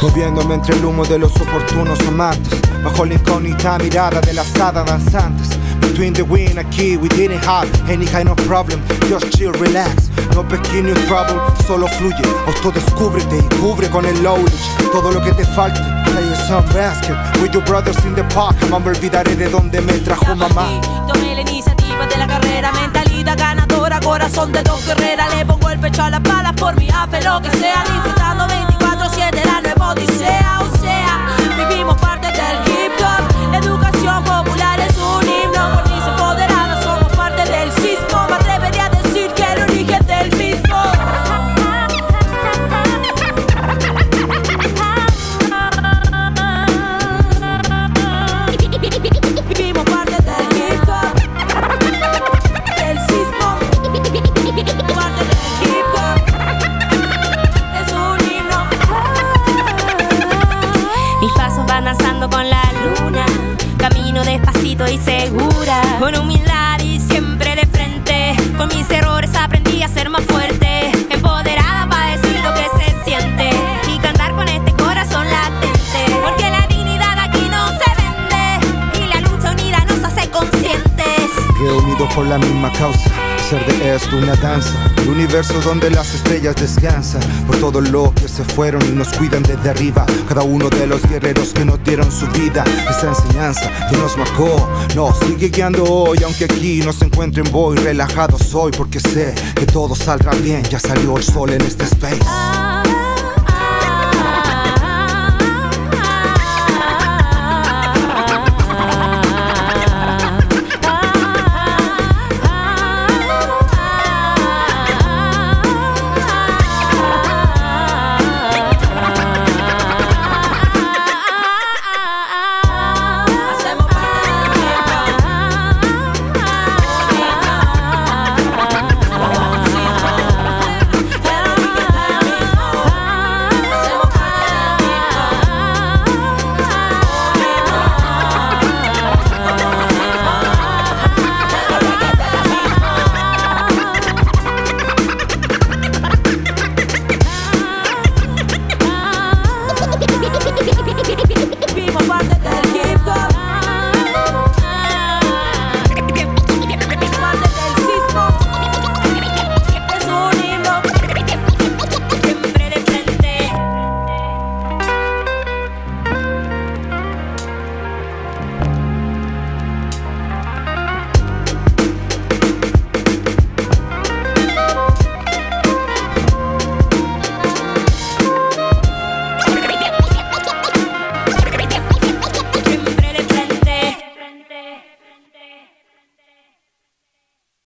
Moviéndome entre el humo de los oportunos amantes Bajo la incógnita mirada de las hadas danzantes Between the wind aquí we didn't have any kind of problem. Just chill, relax, no pequeño trouble Solo fluye, autodescúbrete y cubre con el knowledge Todo lo que te falte Play some basket. With your brothers in the park Jamás me olvidaré de donde me trajo mamá. Tomé la iniciativa de la carrera, mentalidad ganadora, corazón de dos guerreras. Le pongo el pecho a las balas por mi fe, lo que sea, disfrutando 24-7 dell'anno e odissea despacito y segura. Con humildad Por la misma causa. Hacer de esto una danza. El universo donde las estrellas descansan. Por todos los que se fueron y nos cuidan desde arriba. Cada uno de los guerreros que nos dieron su vida. Esa enseñanza que nos marcó Nos sigue guiando hoy. Aunque aquí no se encuentren voy Relajado soy. Porque sé que todo saldrá bien. Ya salió el sol en este space